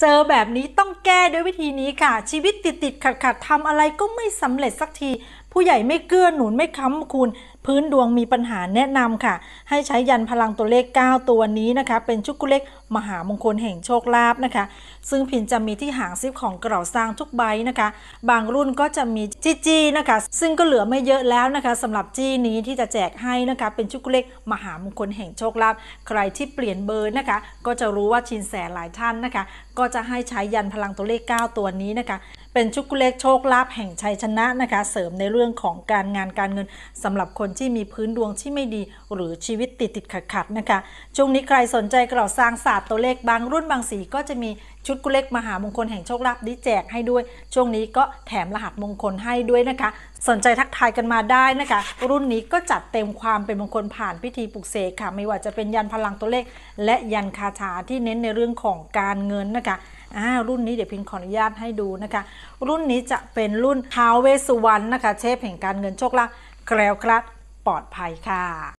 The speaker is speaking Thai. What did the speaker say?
เจอแบบนี้ต้องแก้ด้วยวิธีนี้ค่ะ ชีวิตติดติดขัดขัดทำอะไรก็ไม่สำเร็จสักที ผู้ใหญ่ไม่เกื้อหนุนไม่ค้ำคูณพื้นดวงมีปัญหาแนะนำค่ะ ให้ใช้ยันพลังตัวเลข 9 ตัวนี้นะคะ เป็นชุกุเล็กมหามงคลแห่งโชคลาภนะคะ ซึ่งพินจะมีที่หางซิปของกระเป๋าสร้างทุกใบนะคะ บางรุ่นก็จะมีจี้จี้นะคะ ซึ่งก็เหลือไม่เยอะแล้วนะคะสำหรับจี้นี้ที่จะแจกให้นะคะ เป็นชุกุเล็กมหามงคลแห่งโชคลาภใครที่เปลี่ยนเบอร์นะคะ ก็จะรู้ว่าชินแสหลายท่านนะคะ ก็จะให้ใช้ยันพลังตัวเลข 9 ตัวนี้นะคะ เป็นชุกุเล็กโชคลาภแห่งชัยชนะนะคะ เสริมในเรื่องของการงานการเงินสำหรับคนที่มีพื้นดวงที่ไม่ดี หรือชีวิตติดติดขัดขัดๆนะคะ ช่วงนี้ใครสนใจกระเป๋าสร้างศาสตร์ตัวเลขบางรุ่นบางสีก็จะมีชุดกุเล็กมหามงคลแห่งโชคลาภนี้แจกให้ด้วย ช่วงนี้ก็แถมรหัสมงคลให้ด้วยนะคะ สนใจทักทายกันมาได้นะคะ รุ่นนี้ก็จัดเต็มความเป็นมงคลผ่านพิธีปลุกเสกค่ะ ไม่ว่าจะเป็นยันพลังตัวเลข และยันคาถาที่เน้นในเรื่องของการเงินนะคะ อ่ารุ่นนี้เดี๋ยวพินขออนุญาตให้ดูนะคะ รุ่นนี้จะเป็นรุ่นท้าวเวสสุวรรณนะคะ เชฟแห่งการเงินโชคลาภแกล้วกลัดปลอดภัยค่ะ